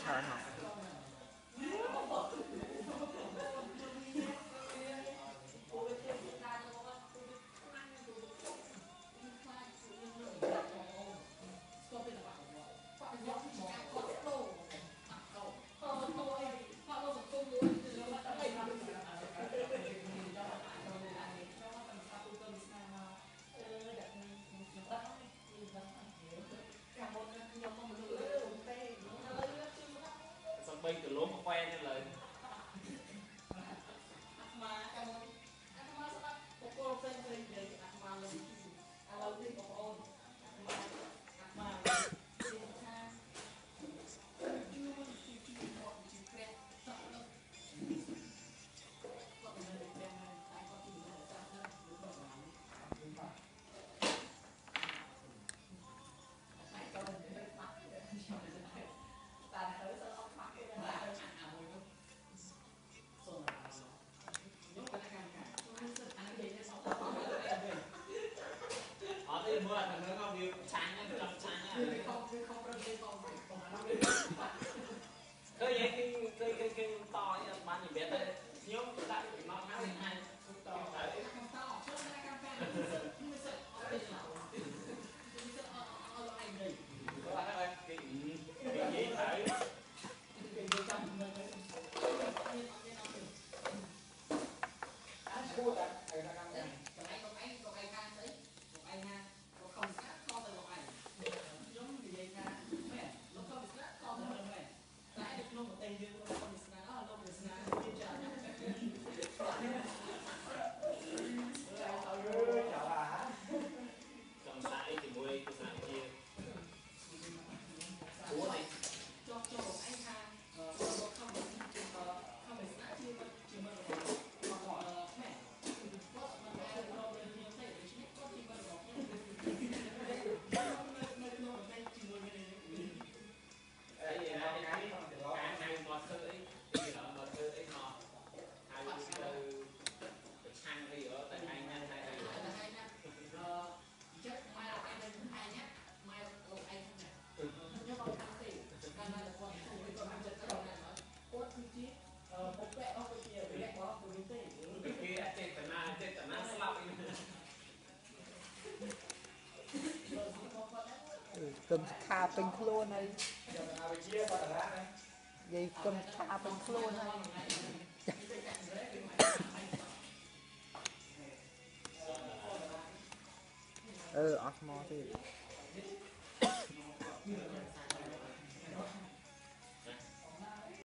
你开玩。3គីឡូមកខ្វែងទៅលើអាស្មា kalimutan, ayun na nga កឹមខាពេញខ្លួនហើយនិយាយកឹមខាពេញខ្លួនហើយអឺអស់មកទៀត